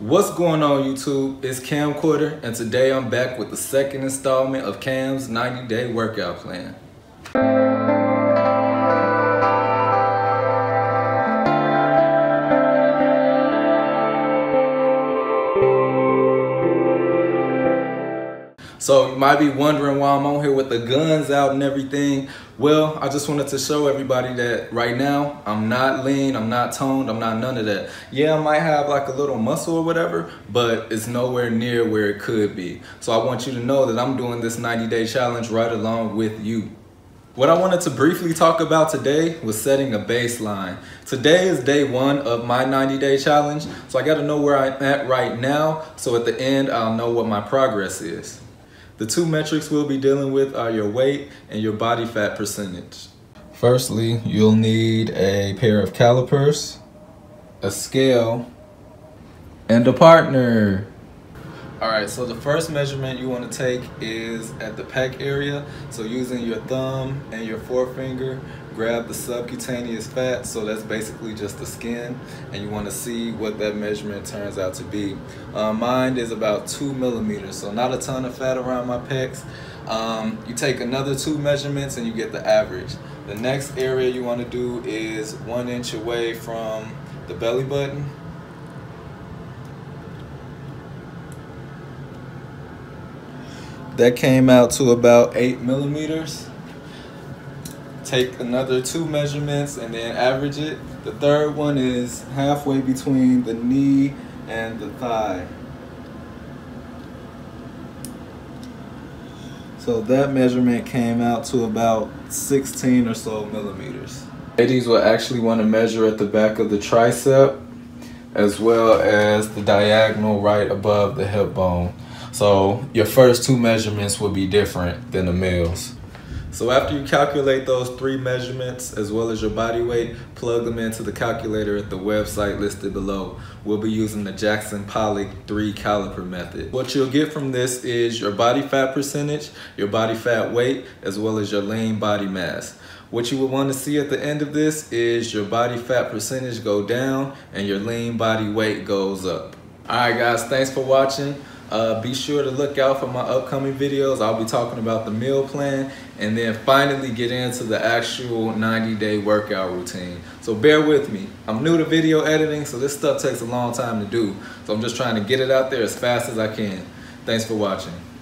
What's going on YouTube? It's Camcorder and today I'm back with the second installment of Cam's 90 day workout plan. So you might be wondering why I'm on here with the guns out and everything. Well, I just wanted to show everybody that right now I'm not lean, I'm not toned, I'm not none of that. Yeah, I might have like a little muscle or whatever, but it's nowhere near where it could be. So I want you to know that I'm doing this 90 day challenge right along with you. What I wanted to briefly talk about today was setting a baseline. Today is day one of my 90 day challenge, so I gotta know where I'm at right now, so at the end I'll know what my progress is. The two metrics we'll be dealing with are your weight and your body fat percentage. Firstly, you'll need a pair of calipers, a scale, and a partner. All right, so the first measurement you want to take is at the pec area. So using your thumb and your forefinger, grab the subcutaneous fat. So that's basically just the skin. And you want to see what that measurement turns out to be. Uh, mine is about two millimeters, so not a ton of fat around my pecs. Um, you take another two measurements and you get the average. The next area you want to do is one inch away from the belly button That came out to about eight millimeters. Take another two measurements and then average it. The third one is halfway between the knee and the thigh. So that measurement came out to about 16 or so millimeters. Ladies will actually want to measure at the back of the tricep as well as the diagonal right above the hip bone. So your first two measurements will be different than the males. So after you calculate those three measurements as well as your body weight, plug them into the calculator at the website listed below. We'll be using the Jackson Pollock 3 caliper method. What you'll get from this is your body fat percentage, your body fat weight, as well as your lean body mass. What you will want to see at the end of this is your body fat percentage go down and your lean body weight goes up. All right guys, thanks for watching. Uh, be sure to look out for my upcoming videos. I'll be talking about the meal plan and then finally get into the actual 90 day workout routine. So bear with me. I'm new to video editing, so this stuff takes a long time to do. So I'm just trying to get it out there as fast as I can. Thanks for watching.